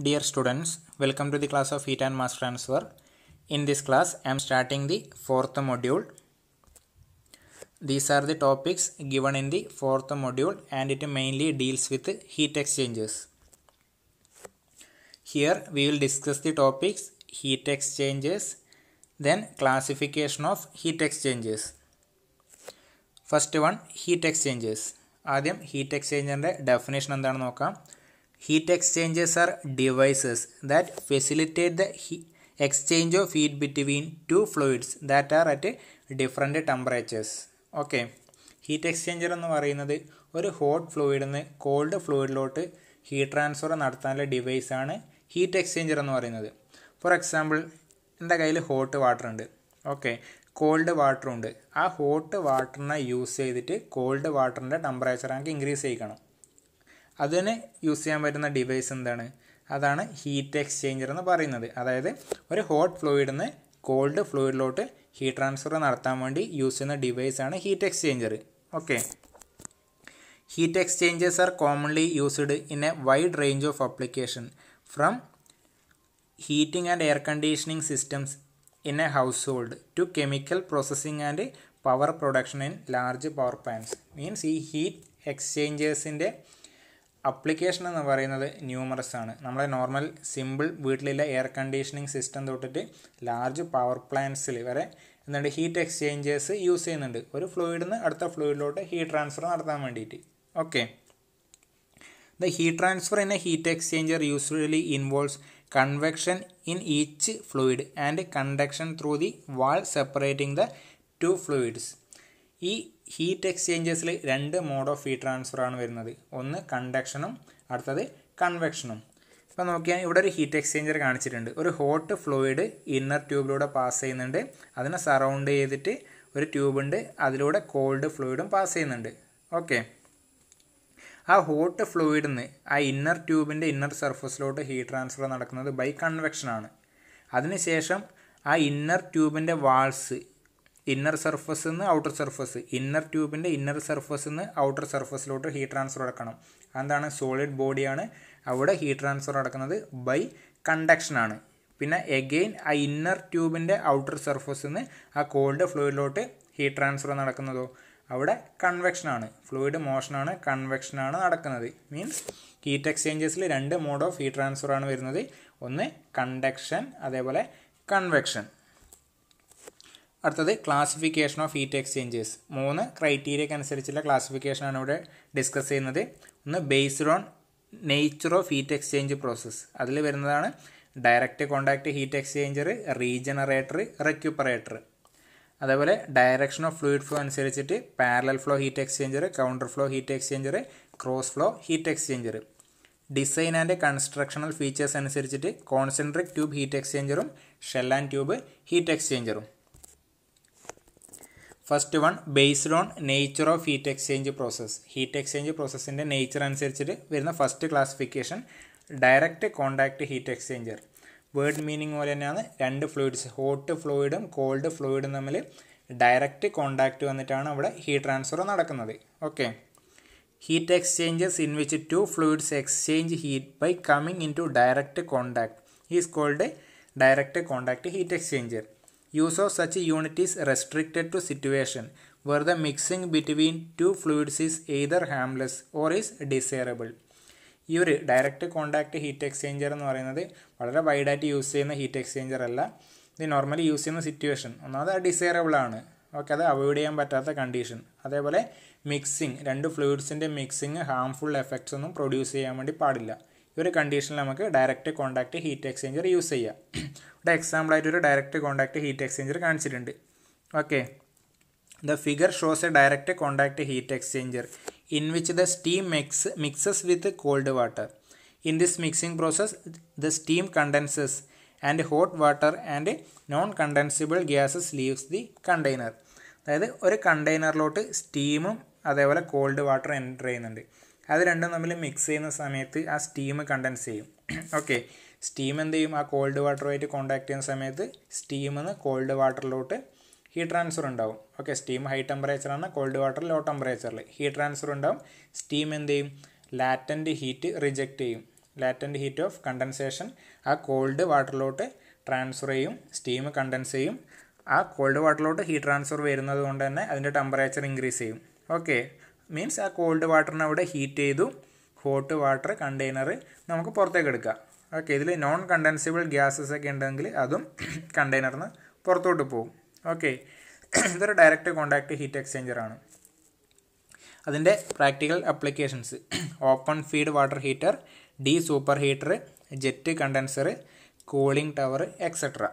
Dear students, welcome to the class of heat and mass transfer. In this class, I am starting the fourth module. These are the topics given in the fourth module and it mainly deals with heat exchangers. Here we will discuss the topics heat exchangers, then classification of heat exchangers. First one, heat exchangers. ആദ്യം heat എക്സ്ചേഞ്ചറിന്റെ definition എന്താണെന്ന് നോക്കാം heat exchangers are devices that facilitate the exchange of heat between two fluids that are at different temperatures okay heat exchanger എന്ന് പറയുന്നത് ഒരു hot ഫ്ലൂയിഡിൽ നിന്ന് cold ഫ്ലൂയിഡിലോട്ട് ഹീറ്റ് ട്രാൻസ്ഫർ നടത്താനുള്ള ഡിവൈസാണ് ഹീറ്റ് എക്സ്ചേഞ്ചർ എന്ന് പറയുന്നത്. ഫോർ എക്സാമ്പിൾ എന്റെ കയ്യിൽ ഹോട്ട് വാട്ടർ ഉണ്ട്. ഓക്കെ കോൾഡ് വാട്ടർ ഉണ്ട്. ആ ഹോട്ട് വാട്ടറിനെ യൂസ് ചെയ്തിട്ട് കോൾഡ് വാട്ടറിന്റെ ടെമ്പറേച്ചർ നമുക്ക് ഇൻക്രീസ് ചെയ്യിക്കണം. അതിന് യൂസ് ചെയ്യാൻ പറ്റുന്ന ഡിവൈസ് എന്താണ്? അതാണ് ഹീറ്റ് എക്സ്ചേഞ്ചർ എന്ന് പറയുന്നത്. അതായത് ഒരു ഹോട്ട് ഫ്ലൂയിഡിൽ നിന്ന് കോൾഡ് ഫ്ലൂയിഡിലോട്ട് ഹീറ്റ് ട്രാൻസ്ഫർ നടത്താൻ വേണ്ടി യൂസ് ചെയ്യുന്ന ഡിവൈസാണ് heat exchanger okay heat exchangers are commonly used in a wide range of application from heating and air conditioning systems in a household to chemical processing and power production in large power plants means ഈ heat എക്സ്ചേഞ്ചേഴ്സിന്റെ application എന്ന് പറയുന്നത് numerous ആണ്. നമ്മളെ normal simple വീട്ടിലുള്ള air conditioning system തൊട്ടിട്ട് large power പ്ലാന്റ്സിൽ വരെ എന്തുണ്ട്? ഹീറ്റ് എക്സ്ചേഞ്ചേഴ്സ് യൂസ് ചെയ്യുന്നുണ്ട്. ഒരു ഫ്ലൂയിഡിൽ നിന്ന് അടുത്ത ഫ്ലൂയിഡിലോട്ട് ഹീറ്റ് ട്രാൻസ്ഫർ നടത്താൻ വേണ്ടിയിട്ട്. Okay the heat transfer in a heat exchanger usually involves convection in each fluid and conduction through the wall separating the two fluids. ഈ ഹീറ്റ് എക്സ്ചേഞ്ചേഴ്സിൽ രണ്ട് മോഡ് ഓഫ് ഹീറ്റ് ട്രാൻസ്ഫർ ആണ് വരുന്നത്. ഒന്ന് കണ്ടക്ഷനും അടുത്തത് കൺവെക്ഷനും ഇപ്പോൾ നോക്കിയാൽ ഇവിടെ ഒരു ഹീറ്റ് എക്സ്ചേഞ്ചർ കാണിച്ചിട്ടുണ്ട്. ഒരു ഹോട്ട് ഫ്ലൂയിഡ് ഇന്നർ ട്യൂബിലൂടെ പാസ് ചെയ്യുന്നുണ്ട്. അതിനെ സറൗണ്ട് ചെയ്തിട്ട് ഒരു ട്യൂബുണ്ട് അതിലൂടെ കോൾഡ് ഫ്ലൂയിഡും പാസ് ചെയ്യുന്നുണ്ട്. ഓക്കെ ആ ഹോട്ട് ഫ്ലൂയിഡിൽ നിന്ന് ആ ഇന്നർ ട്യൂബിന്റെ ഇന്നർ സർഫസിലോട്ട് ഹീറ്റ് ട്രാൻസ്ഫർ നടക്കുന്നത് ബൈ കൺവെക്ഷനാണ് അതിനുശേഷം ആ ഇന്നർ ട്യൂബിന്റെ വാൾസ് ഇന്നർ സർഫസ് നിന്ന് ഔട്ടർ സർഫസ് ഇന്നർ ട്യൂബിന്റെ ഇന്നർ സർഫസ് നിന്ന് ഔട്ടർ സർഫസിലോട്ട് ഹീറ്റ് ട്രാൻസ്ഫർ നടക്കണം എന്താണ് സോളിഡ് ബോഡിയാണ് അവിടെ ഹീറ്റ് ട്രാൻസ്ഫർ നടക്കുന്നത് ബൈ കണ്ടക്ഷനാണ് പിന്നെ എഗെയിൻ ആ ഇന്നർ ട്യൂബിന്റെ ഔട്ടർ സർഫസ് നിന്ന് ആ കോൾഡ് ഫ്ലൂയിഡിലോട്ട് ഹീറ്റ് ട്രാൻസ്ഫർ നടക്കുന്നതോ? അവിടെ കൺവെക്ഷനാണ് ഫ്ലൂയിഡ് മോഷനാണ് കൺവെക്ഷനാണ് നടക്കുന്നത്. മീൻസ് ഹീറ്റ് എക്സ്ചേഞ്ചസിൽ രണ്ട് മോഡ് ഓഫ് ഹീറ്റ് ട്രാൻസ്ഫർ ആണ് വരുന്നത്. ഒന്ന് കണ്ടക്ഷൻ അതേപോലെ കൺവെക്ഷൻ അടുത്തത് ക്ലാസിഫിക്കേഷൻ ഓഫ് ഹീറ്റ് എക്സ്ചേഞ്ചേഴ്സ് മൂന്ന് ക്രൈറ്റീരിയക്ക് അനുസരിച്ചുള്ള ക്ലാസിഫിക്കേഷനാണ് ഇവിടെ ഡിസ്കസ് ചെയ്യുന്നത്. ഒന്ന് based on nature of heat exchange process അതിൽ വരുന്നതാണ് direct contact heat exchanger regenerator recuperator അതേപോലെ ഡയറക്ഷൻ ഓഫ് ഫ്ലൂയിഡ് ഫ്ലോ അനുസരിച്ചിട്ട് parallel flow heat exchanger counter flow heat exchanger cross flow heat exchanger design and constructional features അനുസരിച്ചിട്ട് concentric tube heat എക്സ്ചേഞ്ചറും and tube heat എക്സ്ചേഞ്ചറും first one based on nature of heat exchange process heat exchange പ്രോസസ്സിന്റെ nature അനുസരിച്ചിട്ട് വരുന്ന first classification direct contact heat exchanger word meaning പോലെ തന്നെയാണ് രണ്ട് fluids hot ഫ്ലൂയിഡും cold ഫ്ലൂയിഡും തമ്മിൽ ഡയറക്റ്റ് കോണ്ടാക്റ്റ് വന്നിട്ടാണ് അവിടെ ഹീറ്റ് ട്രാൻസ്ഫർ നടക്കുന്നത്. Okay heat exchanges in which two fluids exchange heat by coming into direct contact is cold direct contact heat exchanger use of such unit is restricted to situation where the mixing between two fluids is either harmless or is desirable ഈ ഒരു direct contact heat exchanger എന്ന് പറയുന്നത് വളരെ വൈഡായിട്ട് use ചെയ്യുന്ന heat exchanger അല്ല. ഇത് normally use ചെയ്യുന്ന situation ഒന്നാമത് ഡിസൈറബിൾ ആണ്. ഓക്കെ അത് അവോയ്ഡ് ചെയ്യാൻ പറ്റാത്ത കണ്ടീഷൻ അതേപോലെ മിക്സിങ് രണ്ട് ഫ്ലൂയിഡ്സിന്റെ മിക്സിങ് ഹാംഫുൾ എഫക്ട്സ് ഒന്നും പ്രൊഡ്യൂസ് ചെയ്യാൻ വേണ്ടി പാടില്ല. ഈ ഒരു കണ്ടീഷനിൽ നമുക്ക് direct contact heat exchanger use ചെയ്യാം. ഇവിടെ എക്സാമ്പിളായിട്ട് ഒരു ഡയറക്റ്റ് കോണ്ടാക്ട് ഹീറ്റ് എക്സ്ചേഞ്ചർ കാണിച്ചിട്ടുണ്ട്. Okay the figure shows a direct contact heat exchanger in which the steam mix mixes with cold water in this mixing process the steam condenses and hot water and non condensable gases leaves the container അതായത് ഒരു കണ്ടെയ്നറിലോട്ട് സ്റ്റീമും അതേപോലെ called water enter ചെയ്യുന്നുണ്ട്. അത് രണ്ടും തമ്മിൽ mix ചെയ്യുന്ന സമയത്ത് ആ സ്റ്റീം കണ്ടൻസ് ചെയ്യും. ഓക്കെ സ്റ്റീം എന്ത് ചെയ്യും? ആ കോൾഡ് വാട്ടറുമായിട്ട് കോണ്ടാക്ട് ചെയ്യുന്ന സമയത്ത് സ്റ്റീമെന്ന് കോൾഡ് വാട്ടറിലോട്ട് ഹീറ്റ് ട്രാൻസ്ഫർ ഉണ്ടാവും. ഓക്കെ സ്റ്റീം ഹൈ ടെമ്പറേച്ചറാണ് കോൾഡ് വാട്ടർ ലോ. ടെമ്പറേച്ചറിൽ ഹീറ്റ് ട്രാൻസ്ഫർ ഉണ്ടാവും. സ്റ്റീം എന്ത് ചെയ്യും? ലാറ്റന്റ് ഹീറ്റ് റിജക്റ്റ് ചെയ്യും. ലാറ്റന്റ് ഹീറ്റ് ഓഫ് കണ്ടൻസേഷൻ ആ കോൾഡ് വാട്ടറിലോട്ട് ട്രാൻസ്ഫർ ചെയ്യും. സ്റ്റീം കണ്ടൻസ് ചെയ്യും. ആ കോൾഡ് വാട്ടറിലോട്ട് ഹീറ്റ് ട്രാൻസ്ഫർ വരുന്നത് കൊണ്ട് തന്നെ അതിന്റെ ടെമ്പറേച്ചർ ഇൻക്രീസ് ചെയ്യും. ഓക്കെ മീൻസ് ആ കോൾഡ് വാട്ടറിനെ അവിടെ ഹീറ്റ് ചെയ്തു. ഹോട്ട് വാട്ടർ കണ്ടെയ്നർ നമുക്ക് പുറത്തേക്ക് എടുക്കാം. ഓക്കെ ഇതിൽ നോൺ കണ്ടൻസിബിൾ ഗ്യാസസ് ഒക്കെ ഉണ്ടെങ്കിൽ അതും കണ്ടെയ്നറിൽ നിന്ന് പുറത്തോട്ട് പോകും. ഓക്കെ ഇതൊരു ഡയറക്റ്റ് കോണ്ടാക്ട് ഹീറ്റ് എക്സ്ചേഞ്ചറാണ് അതിന്റെ practical applications open feed water heater desuperheater jet condenser cooling tower etcetera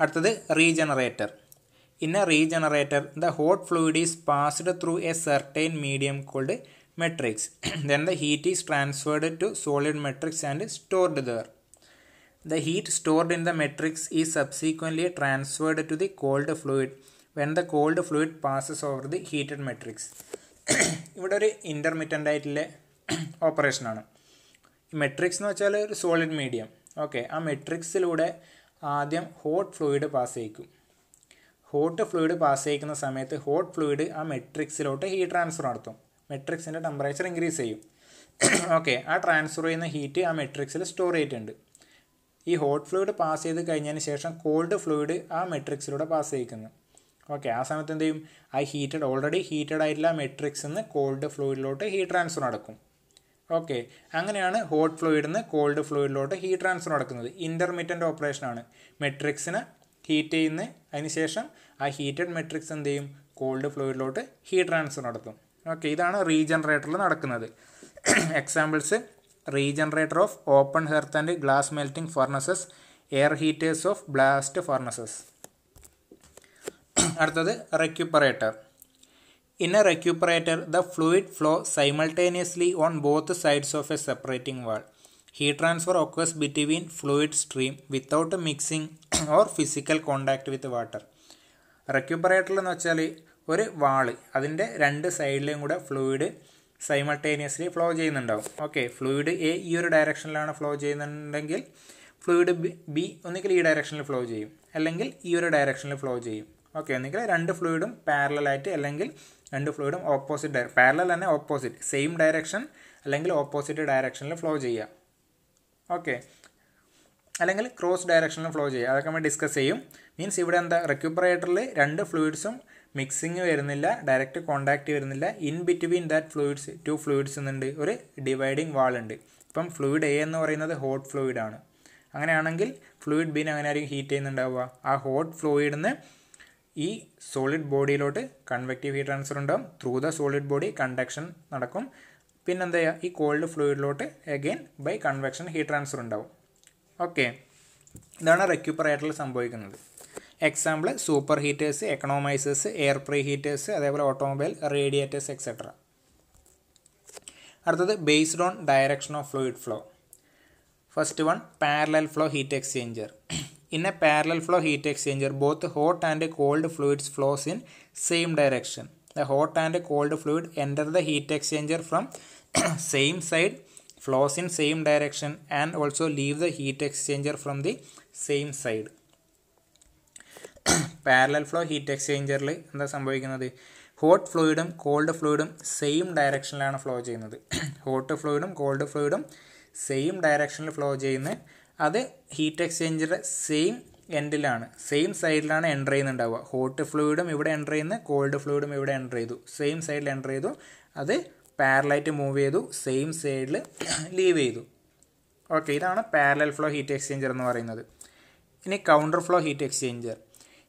അടുത്തത് regenerator in a regenerator the hot fluid is passed through a certain medium called matrix then the heat is transferred to solid matrix and stored there the heat stored in the matrix is subsequently transferred to the cold fluid when the cold fluid passes over the heated matrix. ഇവിടെ ഒരു ഇന്റർമീഡിയന്റ് ആയിട്ടുള്ള ഓപ്പറേഷനാണ് matrix എന്ന് വെച്ചാൽ ഒരു solid medium okay ആ മെട്രിക്സിലൂടെ ആദ്യം hot fluid pass ചെയ്യിക്കും. ഹോട്ട് ഫ്ലൂയിഡ് പാസ് ചെയ്യിക്കുന്ന സമയത്ത് ഹോട്ട് ഫ്ലൂയിഡ് ആ മെട്രിക്സിലോട്ട് ഹീറ്റ് ട്രാൻസ്ഫർ നടത്തും. മെട്രിക്സിന്റെ ടെമ്പറേച്ചർ ഇൻക്രീസ് ചെയ്യും. ഓക്കെ ആ ട്രാൻസ്ഫർ ചെയ്യുന്ന ഹീറ്റ് ആ മെട്രിക്സിൽ സ്റ്റോർ ചെയ്തിട്ടുണ്ട്. ഈ ഹോട്ട് ഫ്ലൂയിഡ് പാസ് ചെയ്ത് കഴിഞ്ഞതിന് ശേഷം കോൾഡ് ഫ്ലൂയിഡ് ആ മെട്രിക്സിലൂടെ പാസ് ചെയ്യിക്കുന്നു. ഓക്കെ ആ സമയത്ത് എന്ത് ചെയ്യും? ആ ഹീറ്റഡ് ഓൾറെഡി ഹീറ്റഡ് ആയിട്ടുള്ള മെട്രിക്സിൽ നിന്ന് കോൾഡ് ഫ്ലൂയിഡിലോട്ട് ഹീറ്റ് ട്രാൻസ്ഫർ നടക്കും. ഓക്കെ അങ്ങനെയാണ് ഹോട്ട് ഫ്ലൂയിഡിൽ നിന്ന് കോൾഡ് ഫ്ലൂയിഡിലോട്ട് ഹീറ്റ് ട്രാൻസ്ഫർ നടക്കുന്നത്. ഇന്റർമീഡിയന്റ് ഓപ്പറേഷനാണ് മെട്രിക്സിനെ ഹീറ്റ് ചെയ്യുന്ന. അതിന് ശേഷം ആ ഹീറ്റഡ് മെട്രിക്സ് എന്ത് ചെയ്യും കോൾഡ് ഫ്ലൂയിഡിലോട്ട് ഹീറ്റ് ട്രാൻസ്ഫർ നടത്തും. ഓക്കെ ഇതാണ് റീജനറേറ്ററിൽ നടക്കുന്നത്. Examples regenerator of open hearth and glass melting furnaces air heaters of blast furnaces അടുത്തത് recuperator in a recuperator the fluid flow simultaneously on both sides of a separating wall heat transfer occurs between fluid stream without mixing or physical contact with water recuperator എന്ന് വെച്ചാൽ ഒരു wall അതിന്റെ രണ്ട് സൈഡിലും കൂടെ fluid simultaneously flow ചെയ്യുന്നുണ്ടാവും. Okay fluid A ഈ ഒരു ഡയറക്ഷനിലാണ് ഫ്ലോ ചെയ്യുന്നുണ്ടെങ്കിൽ ഫ്ലൂയിഡ് ബി ബി ഒന്നുകിൽ ഈ ഡയറക്ഷനിൽ ഫ്ലോ ചെയ്യും. അല്ലെങ്കിൽ ഈ ഒരു ഡയറക്ഷനിൽ ഫ്ലോ ചെയ്യും. ഓക്കെ ഒന്നുകിൽ രണ്ട് ഫ്ലൂയിഡും പാരലായിട്ട് അല്ലെങ്കിൽ രണ്ട് ഫ്ലൂയിഡും ഓപ്പോസിറ്റ് പാരലൽ തന്നെ ഓപ്പോസിറ്റ് സെയിം ഡയറക്ഷൻ അല്ലെങ്കിൽ ഓപ്പോസിറ്റ് ഡയറക്ഷനിൽ ഫ്ലോ ചെയ്യുക ഓക്കെ അല്ലെങ്കിൽ ക്രോസ് ഡയറക്ഷനിൽ ഫ്ലോ ചെയ്യുക. അതൊക്കെ നമ്മൾ ഡിസ്കസ് ചെയ്യും. മീൻസ് ഇവിടെ എന്താ റെക്യൂപ്പറേറ്ററിൽ രണ്ട് ഫ്ലൂയിഡ്സും മിക്സിങ് വരുന്നില്ല ഡയറക്റ്റ് കോണ്ടാക്റ്റ് വരുന്നില്ല. In between that fluids two fluids എന്നുണ്ട് ഒരു ഡിവൈഡിങ് വാൾ ഉണ്ട്. ഇപ്പം ഫ്ലൂയിഡ് എ എന്ന് പറയുന്നത് ഹോട്ട് ഫ്ലൂയിഡ് ആണ്. അങ്ങനെയാണെങ്കിൽ ഫ്ലൂയിഡ് ബിന് അങ്ങനെ ആയിരിക്കും ഹീറ്റ് ചെയ്യുന്നുണ്ടാവുക. ആ ഹോട്ട് ഫ്ലൂയിഡിന് ഈ സോളിഡ് ബോഡിയിലോട്ട് കൺവെക്റ്റീവ് ഹീറ്റ് ട്രാൻസ്ഫർ ഉണ്ടാവും. Through the solid body conduction നടക്കും. പിന്നെന്താ ചെയ്യുക ഈ cold ഫ്ലൂയിഡിലോട്ട് again by convection heat transfer ഉണ്ടാവും. ഓക്കെ. ഇതാണ് റെക്യൂപ്പറേറ്ററിൽ സംഭവിക്കുന്നത്. Example super heaters economisers air pre heaters അതേപോലെ ഓട്ടോമൊബൈൽ റേഡിയേറ്റേഴ്സ് എക്സെട്ര അടുത്തത് based on direction of fluid flow first one parallel flow heat exchanger in a parallel flow heat exchanger both hot and cold fluids flows in same direction the hot and cold fluid enter the heat exchanger from same side flows in same direction and also leave the heat exchanger from the same side. Parallel parallel flow heat എക്സ്ചേഞ്ചറിൽ എന്താ സംഭവിക്കുന്നത്? Hot ഫ്ലൂയിഡും cold same direction ഡയറക്ഷനിലാണ് flow ചെയ്യുന്നത്. Hot ഫ്ലൂയിഡും cold ഫ്ലൂയിഡും same ഡയറക്ഷനിൽ flow ചെയ്യുന്നത് അത് ഹീറ്റ് എക്സ്ചേഞ്ചറുടെ സെയിം എൻഡിലാണ് സെയിം സൈഡിലാണ് എന്റർ ചെയ്യുന്നുണ്ടാവുക. ഹോട്ട് ഫ്ലൂയിഡും ഇവിടെ എന്റർ ചെയ്യുന്നു കോൾഡ് ഫ്ലൂയിഡും ഇവിടെ എന്റർ ചെയ്തു. സെയിം സൈഡിൽ എന്റർ ചെയ്തു. അത് പാരലായിട്ട് മൂവ് ചെയ്തു സെയിം സൈഡിൽ ലീവ് ചെയ്തു. ഓക്കെ ഇതാണ് പാരലൽ ഫ്ലോ ഹീറ്റ് എക്സ്ചേഞ്ചർ എന്ന് പറയുന്നത്. ഇനി counter flow heat exchanger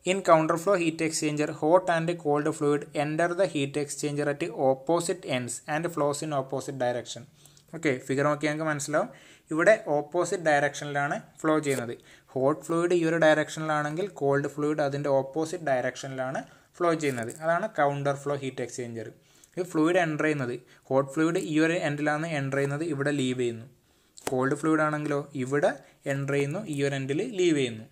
in counter flow heat exchanger hot and cold fluid enter the heat exchanger at opposite ends and flows in opposite direction okay figure നോക്കിയാൽ നമുക്ക് മനസ്സിലാവും. ഇവിടെ opposite ഡയറക്ഷനിലാണ് flow ചെയ്യുന്നത്. Hot fluid ഈ ഒരു ഡയറക്ഷനിലാണെങ്കിൽ cold fluid അതിന്റെ ഓപ്പോസിറ്റ് ഡയറക്ഷനിലാണ് ഫ്ലോ ചെയ്യുന്നത്. അതാണ് കൗണ്ടർ ഫ്ലോ ഹീറ്റ് എക്സ്ചേഞ്ചർ ഈ ഫ്ലൂയിഡ് എന്റർ ചെയ്യുന്നത്. ഹോട്ട് ഫ്ലൂയിഡ് ഈ ഒരു എൻഡിലാണ് എന്റർ ചെയ്യുന്നത്. ഇവിടെ ലീവ് ചെയ്യുന്നു. കോൾഡ് ഫ്ലൂയിഡ് ആണെങ്കിലോ ഇവിടെ എന്റർ ചെയ്യുന്നു. ഈ ഒരു എൻഡിൽ ലീവ് ചെയ്യുന്നു.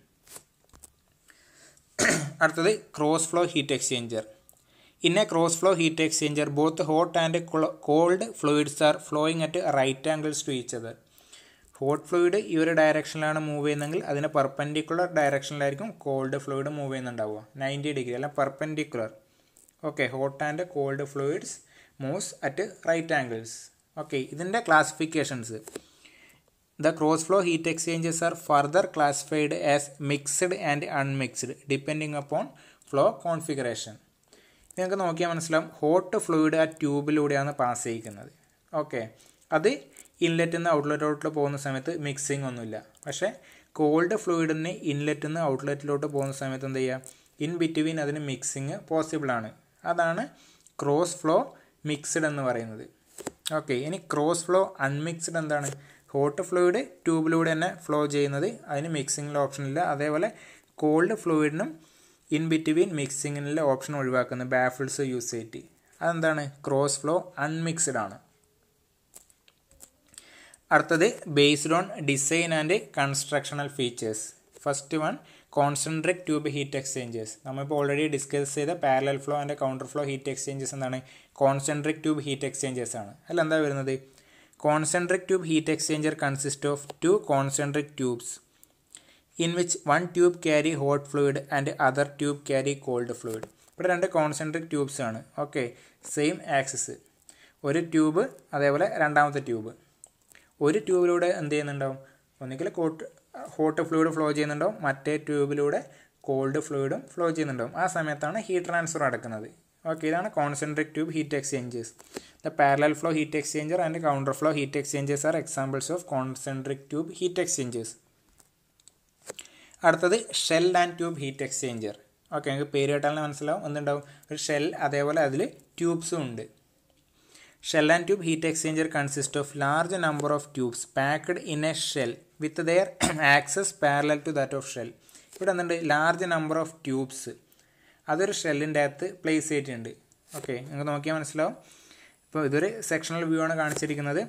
അടുത്തത് cross flow heat exchanger in a cross flow heat exchanger both hot and cold fluids are flowing at right angles to each hot fluid ഈ ഒരു ഡയറക്ഷനിലാണ് മൂവ് ചെയ്യുന്നതെങ്കിൽ അതിന് പെർപെൻഡിക്കുലർ ഡയറക്ഷനിലായിരിക്കും കോൾഡ് ഫ്ലൂയിഡ് മൂവ് ചെയ്യുന്നുണ്ടാവുക. നയന്റി ഡിഗ്രി അല്ല perpendicular okay hot and cold fluids moves at right angles okay ഇതിന്റെ classifications the cross flow heat exchanges are further classified as mixed and unmixed depending upon flow configuration നിങ്ങൾക്ക് നോക്കിയാൽ മനസ്സിലാവും hot fluid ആ ട്യൂബിലൂടെയാണ് pass ചെയ്യിക്കുന്നത്. Okay അത് ഇൻലെറ്റിൽ നിന്ന് ഔട്ട്ലെറ്റിലോട്ട് പോകുന്ന സമയത്ത് mixing ഒന്നുമില്ല. പക്ഷേ കോൾഡ് ഫ്ലൂയിഡിന് ഇൻലെറ്റിൽ നിന്ന് ഔട്ട്ലെറ്റിലോട്ട് പോകുന്ന സമയത്ത് എന്ത് ചെയ്യുക? ഇൻ ബിറ്റ്വീൻ അതിന് മിക്സിങ് പോസിബിൾ ആണ്. അതാണ് ക്രോസ് ഫ്ലോ മിക്സ്ഡ് എന്ന് പറയുന്നത്. ഓക്കെ ഇനി ക്രോസ് ഫ്ലോ അൺമിക്സ്ഡ് എന്താണ്? ഹോട്ട് ഫ്ലൂയിഡ് ട്യൂബിലൂടെ തന്നെ ഫ്ലോ ചെയ്യുന്നത്. അതിന് മിക്സിങ്ങിൽ ഓപ്ഷനില്ല അതേപോലെ കോൾഡ് ഫ്ലൂയിഡിനും ഇൻ ബിറ്റ്വീൻ മിക്സിങ്ങിലെ ഓപ്ഷൻ ഒഴിവാക്കുന്ന. ബാഫിൾസ് യൂസ് ചെയ്തിട്ട് അതെന്താണ്? ക്രോസ് ഫ്ലോ അൺമിക്സ്ഡ് ആണ്. അടുത്തത് based on design and constructional features first one concentric tube heat exchangers നമ്മളിപ്പോൾ ഓൾറെഡി ഡിസ്കസ് ചെയ്ത parallel flow and counter flow heat exchangers എന്താണ് കോൺസെൻട്രിക് ട്യൂബ് ഹീറ്റ് എക്സ്ചേഞ്ചേഴ്സ് ആണ്. അല്ല എന്താ വരുന്നത്? Concentric tube heat exchanger consist of two concentric tubes in which one tube carry hot fluid and other tube carry cold fluid ഇവിടെ രണ്ട് concentric tubes ആണ്. Okay same axis ഒരു tube അതേപോലെ രണ്ടാമത്തെ ട്യൂബ് ഒരു ട്യൂബിലൂടെ എന്ത് ചെയ്യുന്നുണ്ടാവും? ഒന്നുകിൽ കോട്ട് ഹോട്ട് ഫ്ലൂയിഡ് ഫ്ലോ ചെയ്യുന്നുണ്ടാവും. മറ്റേ ട്യൂബിലൂടെ കോൾഡ് ഫ്ലൂയിഡും ഫ്ലോ ചെയ്യുന്നുണ്ടാവും. ആ സമയത്താണ് ഹീറ്റ് ട്രാൻസ്ഫർ നടക്കുന്നത്. ഓക്കെ ഇതാണ് concentric tube heat exchangers the parallel flow heat exchanger and counter flow heat exchangers are examples of concentric tube heat exchangers അടുത്തത് shell and tube heat exchanger okay നിങ്ങൾക്ക് പേര് കേട്ടാലും മനസ്സിലാവും. എന്തുണ്ടാവും? ഒരു ഷെൽ അതേപോലെ അതിൽ ട്യൂബ്സും ഉണ്ട്. Shell and tube heat exchanger consist of large number of tubes packed in a shell with their axes parallel to that of shell ഇവിടെ എന്തുണ്ട് ലാർജ് നമ്പർ ഓഫ് ട്യൂബ്സ് അതൊരു ഷെല്ലിന്റെ അകത്ത് പ്ലേസ് ചെയ്തിട്ടുണ്ട്. ഓക്കെ നിങ്ങൾക്ക് നോക്കിയാൽ മനസ്സിലാവും. ഇപ്പോൾ ഇതൊരു സെക്ഷണൽ വ്യൂ ആണ് കാണിച്ചിരിക്കുന്നത്.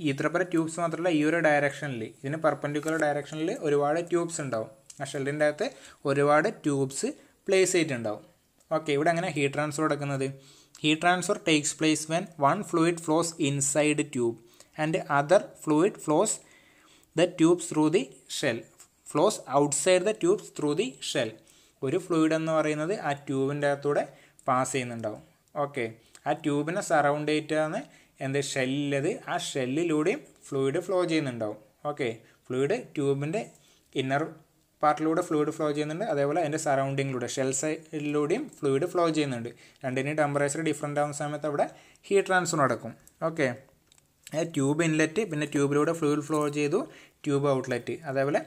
ഇത്രപ്പര ട്യൂബ്സ് മാത്രമല്ല ഈ ഒരു ഡയറക്ഷനിൽ ഇതിന് പെർപ്പൻഡിക്കുലർ ഡയറക്ഷനിൽ ഒരുപാട് ട്യൂബ്സ് ഉണ്ടാവും. ആ ഷെല്ലിന്റെ അകത്ത് ഒരുപാട് ട്യൂബ്സ് പ്ലേസ് ചെയ്തിട്ടുണ്ടാവും. ഓക്കെ ഇവിടെ അങ്ങനെ ഹീറ്റ് ട്രാൻസ്ഫർ നടക്കുന്നത് heat transfer takes place when one fluid flows inside tube and other fluid flows the tubes through the shell flows outside the tubes through the shell ഒരു fluid എന്ന് പറയുന്നത് ആ ട്യൂബിന്റെ അകത്തൂടെ pass ചെയ്യുന്നുണ്ടാവും. Okay ആ ട്യൂബിനെ surround ചെയ്തിട്ടാണ് എന്ത്? ഷെല്ലിലത് ആ ഷെല്ലിലൂടെയും ഫ്ലൂയിഡ് ഫ്ലോ ചെയ്യുന്നുണ്ടാവും. ഓക്കെ ഫ്ലൂയിഡ് ട്യൂബിന്റെ ഇന്നർ പാർട്ടിലൂടെ ഫ്ലൂയിഡ് ഫ്ലോ ചെയ്യുന്നുണ്ട്. അതേപോലെ അതിന്റെ സറൗണ്ടിങ്ങിലൂടെ ഷെൽ സൈഡിലൂടെയും ഫ്ലൂയിഡ് ഫ്ലോ ചെയ്യുന്നുണ്ട്. രണ്ടിനും ടെമ്പറേച്ചർ ഡിഫറെന്റ് ആവുന്ന സമയത്ത് അവിടെ ഹീറ്റ് ട്രാൻസ്ഫർ നടക്കും. ഓക്കെ ട്യൂബ് ഇൻലെറ്റ് പിന്നെ ട്യൂബിലൂടെ ഫ്ലൂയിഡ് ഫ്ലോ ചെയ്തു. ട്യൂബ് ഔട്ട്ലെറ്റ് അതേപോലെ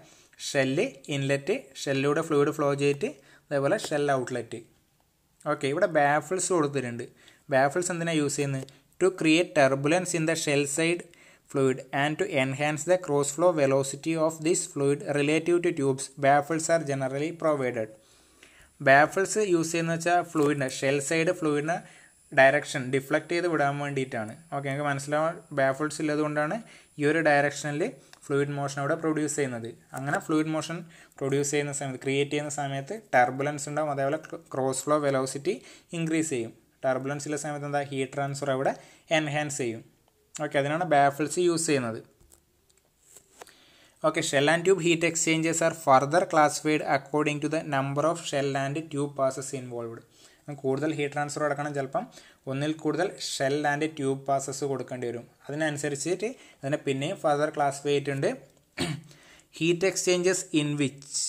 ഷെല്ല് ഇൻലെറ്റ് ഷെല്ലിലൂടെ ഫ്ലൂയിഡ് ഫ്ലോ ചെയ്തിട്ട് അതേപോലെ ഷെൽ ഔട്ട്ലെറ്റ് ഓക്കെ ഇവിടെ ബാഫിൾസ് കൊടുത്തിട്ടുണ്ട്. ബാഫിൾസ് എന്തിനാണ് യൂസ് ചെയ്യുന്നത്? To create turbulence in the shell side fluid and to enhance the cross flow velocity of this fluid relative to tubes baffles are generally provided baffles use ചെയ്യുന്ന വെച്ചാൽ ഫ്ലൂയിഡിന് shell side ഫ്ലൂയിഡിന് direction deflect ചെയ്ത് വിടാൻ വേണ്ടിയിട്ടാണ്. Okay നിങ്ങൾക്ക് മനസ്സിലാവാൻ baffles ഉള്ളതുകൊണ്ടാണ് ഈ ഒരു ഡയറക്ഷനിൽ ഫ്ലൂയിഡ് മോഷൻ അവിടെ പ്രൊഡ്യൂസ് ചെയ്യുന്നത്. അങ്ങനെ ഫ്ലൂയിഡ് മോഷൻ പ്രൊഡ്യൂസ് ചെയ്യുന്ന സമയത്ത് ക്രിയേറ്റ് ചെയ്യുന്ന സമയത്ത് ടർബുലൻസ് ഉണ്ടാവും. അതേപോലെ ക്രോസ് ഫ്ലോ വെലോസിറ്റി ഇൻക്രീസ് ചെയ്യും. ടർബുലൻസ് ഉള്ള സമയത്ത് എന്താ? ഹീറ്റ് ട്രാൻസ്ഫർ അവിടെ എൻഹാൻസ് ചെയ്യും. ഓക്കെ അതിനാണ് ബാഫിൾസ് യൂസ് ചെയ്യുന്നത്. Okay shell and tube heat exchangers are further classified according to the number of shell and tube passes involved കൂടുതൽ ഹീറ്റ് ട്രാൻസ്ഫർ നടക്കണം ചിലപ്പം ഒന്നിൽ കൂടുതൽ ഷെൽ ആൻഡ് ട്യൂബ് പാസസ് കൊടുക്കേണ്ടി വരും. അതിനനുസരിച്ചിട്ട് അതിനെ പിന്നെയും ഫർദർ ക്ലാസിഫൈ ചെയ്തിട്ടുണ്ട്. Heat exchangers in which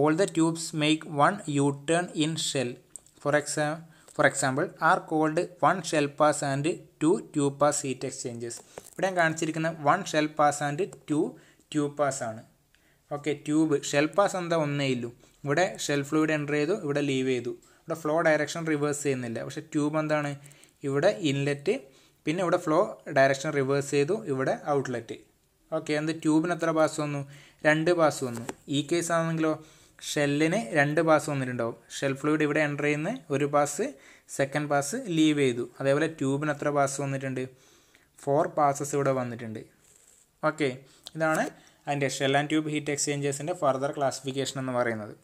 all the tubes make one U turn in shell for exa for example are called one shell pass and two tube pass heat exchangers ഇവിടെ ഞാൻ കാണിച്ചിരിക്കുന്ന one shell pass and two tube pass ആണ്. Okay tube shell pass എന്താ? ഒന്നേ ഇല്ലു. ഇവിടെ shell fluid enter ചെയ്തു ഇവിടെ leave ചെയ്തു. ഇവിടെ ഫ്ലോ ഡയറക്ഷൻ റിവേഴ്സ് ചെയ്യുന്നില്ല. പക്ഷേ ട്യൂബ് എന്താണ്? ഇവിടെ ഇൻലെറ്റ് പിന്നെ ഇവിടെ ഫ്ലോ ഡയറക്ഷൻ റിവേഴ്സ് ചെയ്തു ഇവിടെ ഔട്ട്ലെറ്റ് ഓക്കെ എന്ത് ട്യൂബിന് എത്ര പാസ് വന്നു? രണ്ട് പാസ് വന്നു. ഈ കേസ് ആണെങ്കിലോ ഷെല്ലിന് രണ്ട് പാസ് വന്നിട്ടുണ്ടാവും. ഷെൽ ഫ്ലൂയിഡ് ഇവിടെ എന്റർ ചെയ്യുന്ന ഒരു പാസ് സെക്കൻഡ് പാസ് ലീവ് ചെയ്തു. അതേപോലെ ട്യൂബിന് എത്ര പാസ് വന്നിട്ടുണ്ട്? ഫോർ പാസസ് ഇവിടെ വന്നിട്ടുണ്ട്. ഓക്കെ ഇതാണ് അതിന്റെ ഷെൽ ആൻഡ് ട്യൂബ് ഹീറ്റ് എക്സ്ചേഞ്ചേഴ്സിന്റെ ഫർദർ ക്ലാസിഫിക്കേഷൻ എന്ന് പറയുന്നത്.